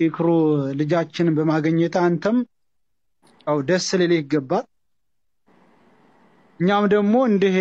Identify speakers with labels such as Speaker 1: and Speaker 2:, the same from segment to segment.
Speaker 1: ኢክሩ ልጃችንን በማግኘት አንተም ያው ደስ ልልህ ይገባል። እኛም ደግሞ እንዲህ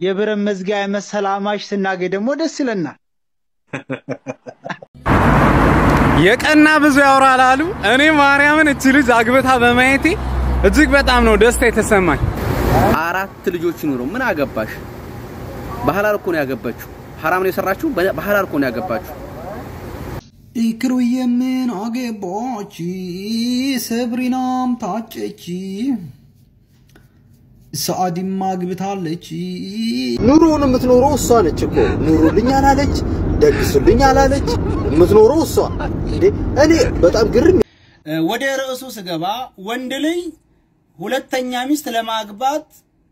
Speaker 1: የብረት መዝጊያ የመሰለ አማች ስናገኝ ደግሞ ደስ ይለናል።
Speaker 2: የቀና ብዙ ያወራል አሉ። እኔ ማርያምን እቺ ልጅ አግብታ በማየቴ እጅግ በጣም ነው ደስታ የተሰማኝ።
Speaker 3: አራት ልጆች ኑረው ምን አገባሽ? በሐላል እኮ ነው ያገባችሁ። ሐራም ነው የሰራችሁ። በሐላል እኮ ነው ያገባችሁ።
Speaker 4: ኢክሩዬ ምን አገባች? ሰብሪናም ታጨች። ሰአዲም አግብታለች።
Speaker 5: ኑሮውን የምትኖረው እሷ ነች እኮ ኑሩልኝ አላለች፣ ደግሱልኝ አላለች። የምትኖረው እሷ እንዴ! እኔ በጣም ግርም
Speaker 6: ወደ ርዕሱ ስገባ ወንድ ልጅ ሁለተኛ ሚስት ለማግባት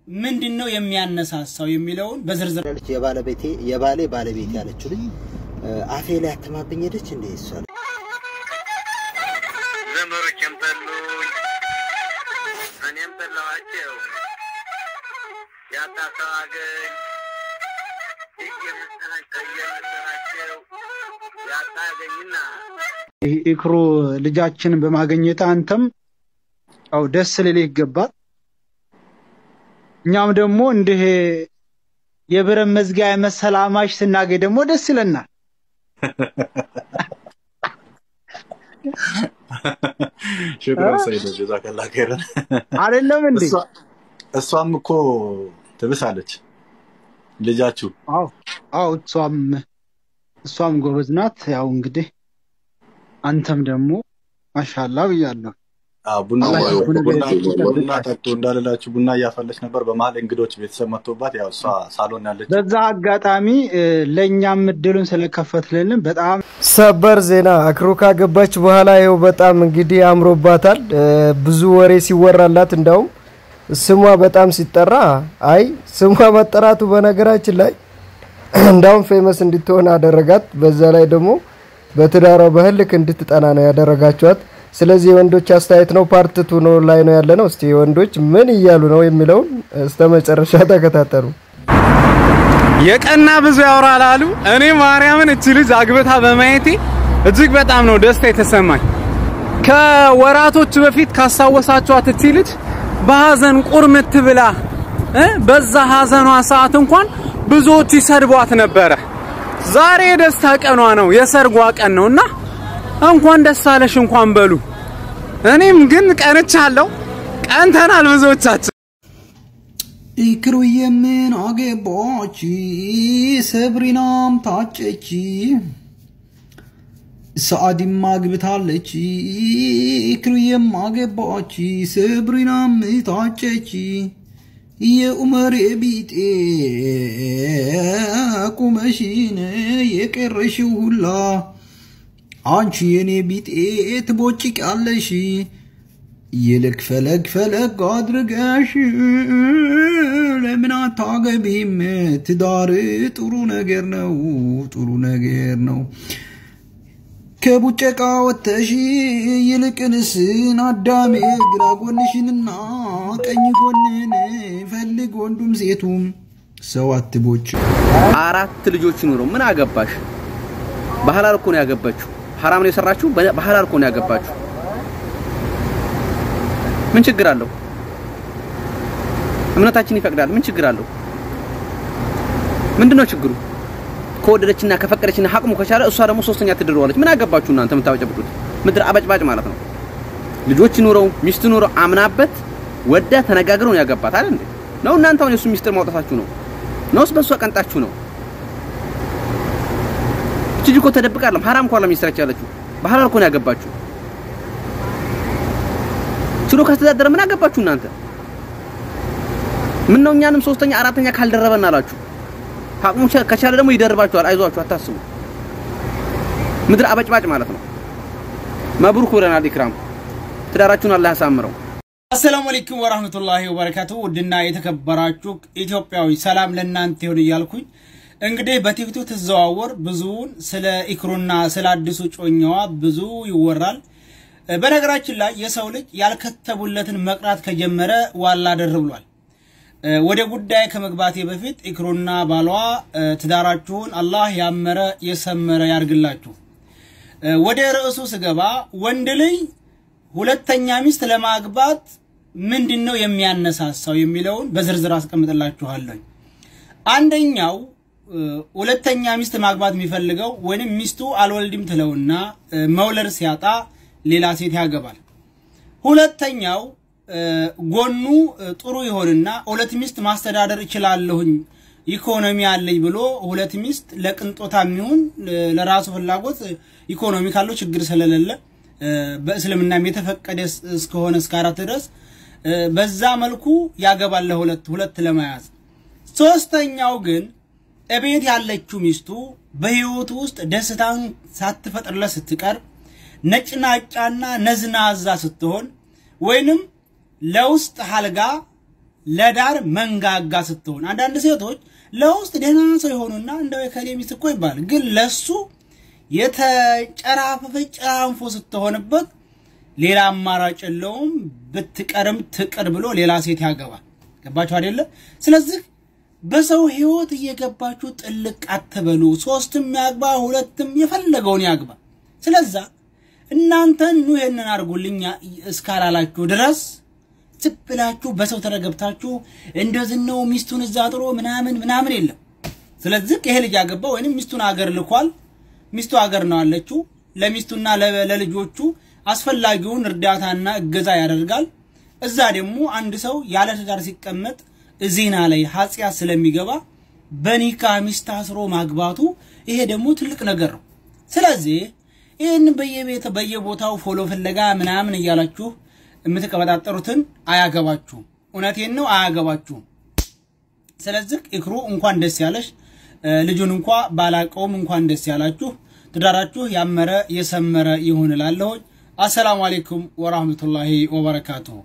Speaker 6: ምንድን ነው የሚያነሳሳው የሚለውን በዝርዝር
Speaker 5: የባለቤቴ የባሌ ባለቤት ያለችው ልጅ አፌ ላይ አትማብኝ ሄደች እንዴ እሷ
Speaker 7: ዘመዶቼም ጠሉኝ፣ እኔም ጠላኋቸው። ያጣ ሰው አገኝ እየመሰላቸው ያጣ አገኝና
Speaker 1: ኢክሩ ልጃችንን በማግኘት አንተም ያው ደስ ልልህ ይገባል። እኛም ደግሞ እንዲህ የብረት መዝጊያ የመሰለ አማች ስናገኝ ደግሞ ደስ ይለናል።
Speaker 8: ሽክራን ሰይዶ ጀዛከላ ኸይረን።
Speaker 1: አይደለም እንዴ?
Speaker 8: እሷ- እሷም እኮ ትብሳለች ልጃችሁ።
Speaker 1: አዎ አዎ፣ እሷም እሷም ጎበዝ ናት። ያው እንግዲህ አንተም ደግሞ ማሻላ ብያለሁ።
Speaker 8: ቡና ጠጡ እንዳልላችሁ ቡና እያፈለች ነበር። በመሀል እንግዶች ቤተሰብ መጥቶባት ያው እሷ ሳሎን ያለች
Speaker 1: በዛ አጋጣሚ ለእኛም እድሉን ስለከፈትልን በጣም
Speaker 9: ሰበር ዜና አክሮ ካገባች በኋላ ይኸው በጣም እንግዲህ አምሮባታል። ብዙ ወሬ ሲወራላት እንዳውም ስሟ በጣም ሲጠራ አይ ስሟ መጠራቱ በነገራችን ላይ እንዳውም famous እንድትሆን አደረጋት። በዛ ላይ ደግሞ በትዳሯ በእልህ እንድትጠና ነው ያደረጋችኋት። ስለዚህ የወንዶች አስተያየት ነው part two ነው ላይ ነው ያለ ነው። እስቲ ወንዶች ምን እያሉ ነው የሚለውን እስተ መጨረሻ ተከታተሉ።
Speaker 2: የቀና ብዙ ያወራል አሉ። እኔ ማርያምን እቺ ልጅ አግብታ በማየቴ እጅግ በጣም ነው ደስታ የተሰማኝ። ከወራቶች በፊት ካስታወሳችኋት እቺ ልጅ በሀዘን ቁርምት ብላ በዛ ሀዘኗ ሰዓት እንኳን ብዙዎች ይሰድቧት ነበረ። ዛሬ የደስታ ቀኗ ነው፣ የሰርጓ ቀን ነውና እንኳን ደስ አለሽ እንኳን በሉ። እኔም ግን ቀንቻለሁ፣ ቀንተናል ብዙዎቻችን።
Speaker 4: ኢክሩዬ ምን አገባች? ሰብሪናም ታጨች። ሰአዲም አግብታለች። ኢክሩዬም አገባች። ሰብሪናም ታጨች። የኡመር ቢጤ ቁመሽን የቀረሽው ሁላ አንቺ የኔ ቢጤ ትቦጭቃለሽ። ይልቅ ፈለግ ፈለግ አድርገሽ ለምን አታገቢም? ትዳር ጥሩ ነገር ነው፣ ጥሩ ነገር ነው። ከቡጨቃ ወጥተሽ ይልቅንስ አዳሜ ግራ ጎንሽንና ቀኝ ጎንን ፈልግ፣ ወንዱም ሴቱም ሰው አትቦጭ።
Speaker 3: አራት ልጆች ኑረው ምን አገባሽ? በሐላል እኮ ነው ያገባችሁ። ሐራም ነው የሰራችሁ። በሐላል እኮ ነው ያገባችሁ። ምን ችግር አለው? እምነታችን ይፈቅዳል። ምን ችግር አለው? ምንድነው ችግሩ? ከወደደችና ከፈቀደችና አቅሙ ከቻለ እሷ ደግሞ ሶስተኛ ትድረዋለች። ምን አገባችሁ እናንተ የምታበጨብጡት? ምድር አበጭባጭ ማለት ነው። ልጆች ኑረው ሚስት ኑረው አምናበት ወዳ ተነጋግረው ነው ያገባት አይደል? ነው እናንተ አሁን የሱ ሚስጥር ማውጣታችሁ ነው ነውስ በእሷ ቀንጣችሁ ነው? እቺ ልጅ እኮ ተደብቃ ሐራም እኮ እየሰራች ያለችው በሐላል እኮ ነው ያገባችሁ። ችሎ ካስተዳደረ ምን አገባችሁ እናንተ? ምን ነው እኛንም ሶስተኛ አራተኛ ካልደረበን አላችሁ። አቅሙ ከቻለ ደግሞ ይደርባችኋል። አይዟችሁ፣ አታስቡ። ምድር አበጭባጭ ማለት ነው። መብሩክ ብለናል። ኢክራም ትዳራችሁን አላህ ያሳምረው።
Speaker 6: አሰላሙ አለይኩም ወራህመቱላሂ ወበረካቱ። ውድና የተከበራችሁ ኢትዮጵያዊ ሰላም ለእናንተ ይሁን እያልኩኝ እንግዲህ በቲክቶክ ትዘዋወር ብዙውን ስለ ኢክሩና ስለ አዲሱ ጮኛዋ ብዙ ይወራል። በነገራችን ላይ የሰው ልጅ ያልከተቡለትን መቅራት ከጀመረ ዋላ ደር ብሏል። ወደ ጉዳይ ከመግባቴ በፊት ኢክሩና ባሏ ትዳራችሁን አላህ ያመረ የሰመረ ያርግላችሁ። ወደ ርዕሱ ስገባ ወንድ ልጅ ሁለተኛ ሚስት ለማግባት ምንድን ነው የሚያነሳሳው የሚለውን በዝርዝር አስቀምጥላችኋለሁ። አንደኛው ሁለተኛ ሚስት ማግባት የሚፈልገው ወይንም ሚስቱ አልወልድም ትለውና መውለድ ሲያጣ ሌላ ሴት ያገባል። ሁለተኛው ጎኑ ጥሩ ይሆንና ሁለት ሚስት ማስተዳደር እችላለሁኝ ኢኮኖሚ አለኝ ብሎ ሁለት ሚስት ለቅንጦታ የሚሆን ለራሱ ፍላጎት ኢኮኖሚ ካለው ችግር ስለሌለ በእስልምናም የተፈቀደ እስ- እስከሆነ እስከ አራት ድረስ በዛ መልኩ ያገባል ለሁለት ሁለት ለመያዝ። ሶስተኛው ግን እቤት ያለችው ሚስቱ በህይወቱ ውስጥ ደስታን ሳትፈጥርለት ስትቀር ነጭናጫና ነዝናዛ ስትሆን ወይንም ለውስጥ ሀልጋ ለዳር መንጋጋ ስትሆን አንዳንድ ሴቶች ለውስጥ ደህና ሰው የሆኑና እንደው የከሌ ሚስት እኮ ይባላል፣ ግን ለሱ የተጨራፈፈ ጨራንፎ ስትሆንበት ሌላ አማራጭ የለውም። ብትቀርም ትቅር ብሎ ሌላ ሴት ያገባል። ገባችሁ አይደለ? ስለዚህ በሰው ህይወት እየገባችሁ ጥልቅ አትበሉ። ሶስትም ያግባ ሁለትም የፈለገውን ያግባ። ስለዛ እናንተን ኑ ይሄንን አድርጉልኝ እስካላላችሁ ድረስ ዝም ብላችሁ በሰው ተረገብታችሁ እንደዚህ ነው ሚስቱን እዛ ጥሮ ምናምን ምናምን የለም። ስለዚህ ይሄ ልጅ ያገባ ወይንም ሚስቱን አገር ልኳል። ሚስቱ አገር ነው አለችው። ለሚስቱና ለልጆቹ አስፈላጊውን እርዳታና እገዛ ያደርጋል። እዛ ደግሞ አንድ ሰው ያለ ትዳር ሲቀመጥ ዝሙት ላይ ኃጢአት ስለሚገባ በኒካ ሚስት አስሮ ማግባቱ ይሄ ደግሞ ትልቅ ነገር ነው። ስለዚህ ይህን በየቤት በየቦታው follow ፍለጋ ምናምን እያላችሁ የምትቀበጣጠሩትን አያገባችሁም። እውነቴን ነው፣ አያገባችሁም። ስለዚህ ኢክሩ እንኳን ደስ ያለሽ፣ ልጁን እንኳ ባላቀውም እንኳን ደስ ያላችሁ። ትዳራችሁ ያመረ የሰመረ ይሁን እላለሁ። አሰላሙ አሌይኩም ወራህመቱላሂ ወበረካቱሁ።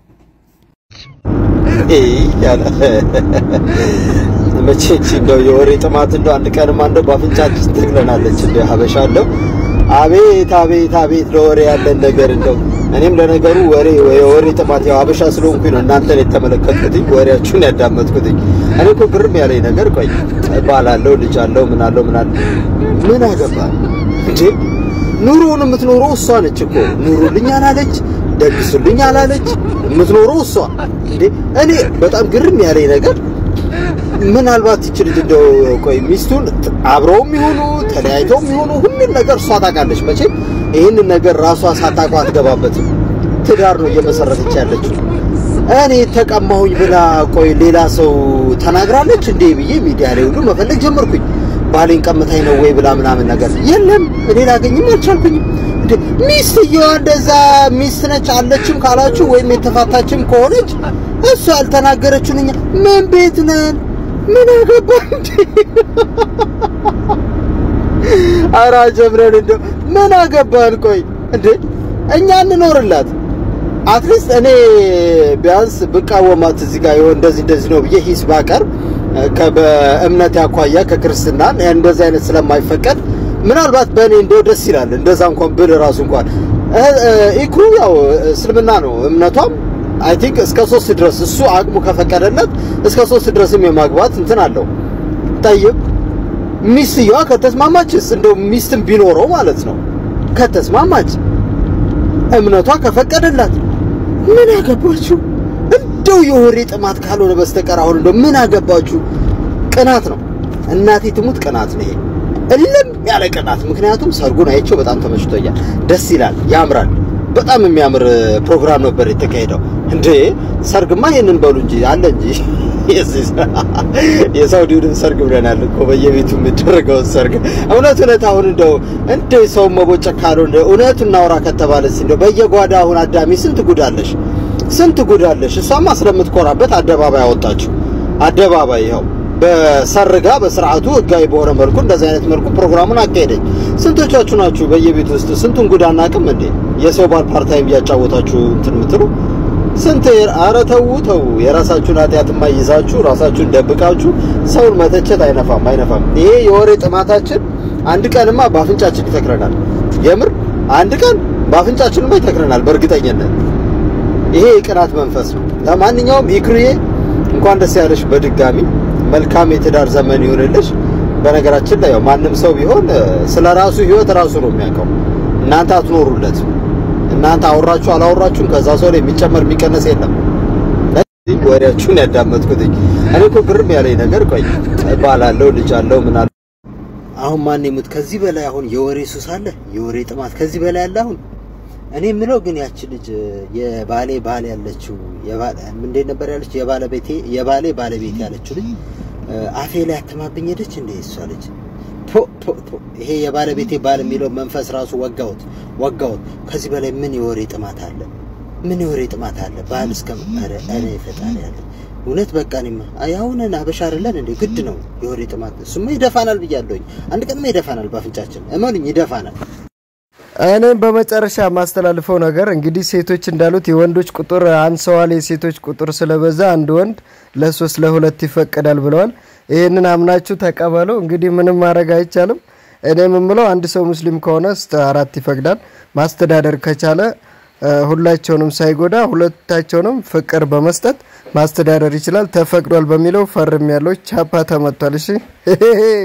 Speaker 5: ያለ መቼች እንደው የወሬ ጥማት እንደው አንድ ቀንማ እንደው በአፍንጫችን ትግለናለች። እንደው ሀበሻ እንደው አቤት አቤት አቤት ለወሬ ያለን ነገር እንደው እኔም ለነገሩ ወሬ የወሬ ጥማት ያው ሀበሻ ስለሆንኩኝ ነው እናንተን የተመለከትኩትኝ ወሬያችሁን ያዳመጥኩትኝ። እኔ እኮ ግርም ያለኝ ነገር ቆይ ባላለው ልጅ አለው ምን አለው ምን አለ ምን አገባ እንዴ? ኑሮውን የምትኖረው እሷ ነች እኮ ኑሩልኝ አላለች፣ ደግሱልኝ አላለች። የምትኖረው እሷ እንዴ። እኔ በጣም ግርም ያለኝ ነገር ምናልባት ይች እንደው ቆይ ሚስቱን አብረውም ይሆኑ ተለያይተውም ይሆኑ ሁሉን ነገር እሷ ታውቃለች። መቼም ይህንን ነገር ራሷ ሳታውቀው አትገባበትም። ትዳር ነው እየመሰረተች ያለችው። እኔ ተቀማሁኝ ብላ ቆይ ሌላ ሰው ተናግራለች እንዴ ብዬ ሚዲያ ላይ ሁሉ መፈለግ ጀመርኩኝ። ባሌን ቀምታኝ ነው ወይ ብላ ምናምን ነገር የለም። እኔ ላገኝም አልቻልኩኝም። እንዴ ሚስትየዋ እንደዛ ሚስት ነች አለችም ካላችሁ ወይም የተፋታችም ከሆነች እሷ ያልተናገረችውን እኛ ምን ቤት ነን ምን አገባ እንዴ? ኧረ ጀምረን እንደው ምን አገባን? ቆይ እንዴ እኛ እንኖርላት አትሊስት እኔ ቢያንስ ብቃወማት እዚህ ጋር ይሆን እንደዚህ እንደዚህ ነው ብዬ ሂስ ባቀርብ በእምነት ያኳያ ከክርስትና እንደዚህ አይነት ስለማይፈቀድ ምናልባት በእኔ እንደው ደስ ይላል። እንደዛ እንኳን ብል ራሱ እንኳን ኢክሩ ያው እስልምና ነው እምነቷም አይ ቲንክ እስከ ሶስት ድረስ እሱ አቅሙ ከፈቀደለት እስከ ሶስት ድረስም የማግባት እንትን አለው። ጠይብ ሚስትየዋ ከተስማማችስ እንደው ሚስትም ቢኖረው ማለት ነው ከተስማማች እምነቷ ከፈቀደላት ምን አገባችሁ? እንደው የወሬ ጥማት ካልሆነ በስተቀር አሁን እንደው ምን አገባችሁ? ቅናት ነው እናቴ ትሙት ቅናት ነው ይሄ እልም ያለ ቅናት። ምክንያቱም ሰርጉን አይቼው በጣም ተመችቶኛል። ደስ ይላል፣ ያምራል። በጣም የሚያምር ፕሮግራም ነበር የተካሄደው። እንዴ ሰርግማ ይሄንን በሉ እንጂ አለ እንጂ የሳውዲውንም ሰርግ ብለናል እኮ በየቤቱ የሚደረገውን ሰርግ። እውነት እውነት አሁን እንደው እንደው ሰው መቦጨቅ ካልሆነ እውነቱ እናውራ ከተባለስ እንደው በየጓዳ አሁን አዳሚ ስንት ጉድ አለሽ፣ ስንት ጉድ አለሽ። እሷማ ስለምትኮራበት አደባባይ አወጣችሁ። አደባባይ ይኸው በሰርጋ በስርዓቱ ህጋዊ በሆነ መልኩ እንደዚህ አይነት መልኩ ፕሮግራሙን አካሄደኝ። ስንቶቻችሁ ናችሁ በየቤት ውስጥ ስንቱን ጉድ አናውቅም እንዴ? የሰው ባል ፓርታይም እያጫወታችሁ እንትን ምትሉ ስንት ኧረ ተው ተው። የራሳችሁን ኃጢአትማ ይዛችሁ ራሳችሁን ደብቃችሁ ሰውን መተቸት አይነፋም አይነፋም። ይሄ የወሬ ጥማታችን አንድ ቀንማ በአፍንጫችን ይተክረናል። የምር አንድ ቀን በአፍንጫችንማ ይተክረናል በእርግጠኝነት። ይሄ የቅናት መንፈስ ነው። ለማንኛውም ኢክሩዬ እንኳን ደስ ያለሽ በድጋሚ መልካም የትዳር ዘመን ይሁንልሽ። በነገራችን ላይ ማንም ሰው ቢሆን ስለ ራሱ ህይወት ራሱ ነው የሚያውቀው። እናንተ አትኖሩለት። እናንተ አወራችሁ አላወራችሁም ከዛ ሰው ላይ የሚጨመር የሚቀነስ የለም። ወሬያችሁን ያዳመጥኩት እኔ እኮ ግርም ያለኝ ነገር ቆይ አለው ልጅ አለው ምን አለው አሁን ማን ይሙት ከዚህ በላይ አሁን የወሬ ሱስ አለ የወሬ ጥማት ከዚህ በላይ አለ አሁን እኔ የምለው ግን ያቺ ልጅ የባሌ ባል ያለችው እንዴት ነበር ያለች የባሌ ባለቤት ያለችው ልጅ አፌ ላይ አተማብኝ ሄደች እንዴ? እሷ ልጅ ይሄ የባለቤቴ ባል የሚለው መንፈስ ራሱ ወጋውት ወጋውት። ከዚህ በላይ ምን የወሬ ጥማት አለ? ምን የወሬ ጥማት አለ? ባል እስከ እኔ ፈጣሪ ያለ እውነት በቃ እኔማ አሁንን አበሻ አይደለን እንዴ? ግድ ነው የወሬ ጥማት። እሱማ ይደፋናል ብያለሁኝ። አንድ ቀንማ ይደፋናል ባፍንጫችን እመኑኝ ይደፋናል
Speaker 9: እኔም በመጨረሻ የማስተላልፈው ነገር እንግዲህ ሴቶች እንዳሉት የወንዶች ቁጥር አንሰዋል፣ የሴቶች ቁጥር ስለበዛ አንድ ወንድ ለሶስት ለሁለት ይፈቀዳል ብለዋል። ይህንን አምናችሁ ተቀበሉ። እንግዲህ ምንም ማድረግ አይቻልም። እኔ የምምለው አንድ ሰው ሙስሊም ከሆነ እስከ አራት ይፈቅዳል። ማስተዳደር ከቻለ ሁላቸውንም ሳይጎዳ ሁለታቸውንም ፍቅር በመስጠት ማስተዳደር ይችላል። ተፈቅዷል በሚለው ፈርም ያለው ቻፓ ተመቷል። እሺ